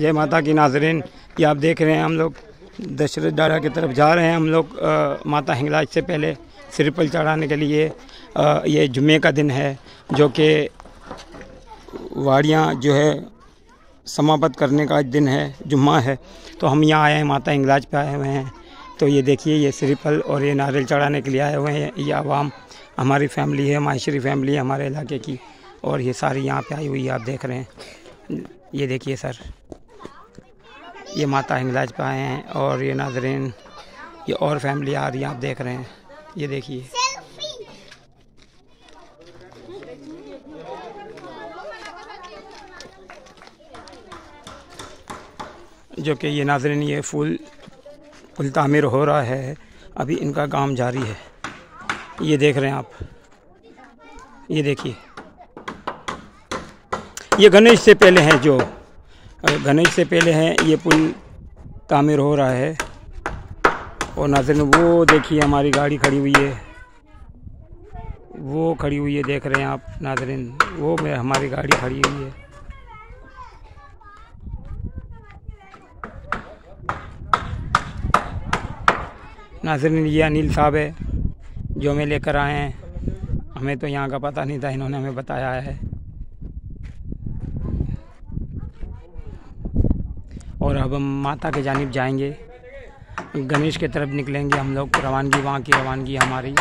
जय माता की नाजरीन ये आप देख रहे हैं हम लोग दशरथ डारा की तरफ़ जा रहे हैं। हम लोग आ, माता हिंगलाज से पहले सिरपल चढ़ाने के लिए आ, ये जुमे का दिन है जो कि वाड़ियाँ जो है समाप्त करने का दिन है जुम्मा है। तो हम यहाँ आए हैं माता हिंगलाज पे आए हुए हैं। तो ये देखिए ये सिरपल और ये नारियल चढ़ाने के लिए आए हुए हैं। ये आवाम हमारी फैमिली है माशरी फैमिली है हमारे इलाके की और ये सारी यहाँ पे आई हुई है आप देख रहे हैं। ये देखिए सर। ये माता हिंगलाज पे आए हैं और ये नाजरीन, ये और फैमिली आ रही है, आप देख रहे हैं। ये देखिए। जो कि ये नाजरीन, ये फूल, फुल तामीर हो रहा है। अभी इनका काम जारी है। ये देख रहे हैं आप। ये देखिए। ये गणेश से पहले हैं जो। गणेश से पहले हैं, ये पुल तामीर हो रहा है। और नाजरन वो देखिए, हमारी गाड़ी खड़ी हुई है। वो खड़ी हुई है, देख रहे हैं आप नाजरन। वो में हमारी गाड़ी खड़ी हुई है। नाजरन, ये अनिल साहब है, जो हमें लेकर आए हैं। हमें तो यहाँ का पता नहीं था, इन्होंने हमें बताया है। और अब हम माता के जानब जाएँगे। गणेश के तरफ़ निकलेंगे हम लोग। रवानगी, वहाँ की रवानगी हमारी।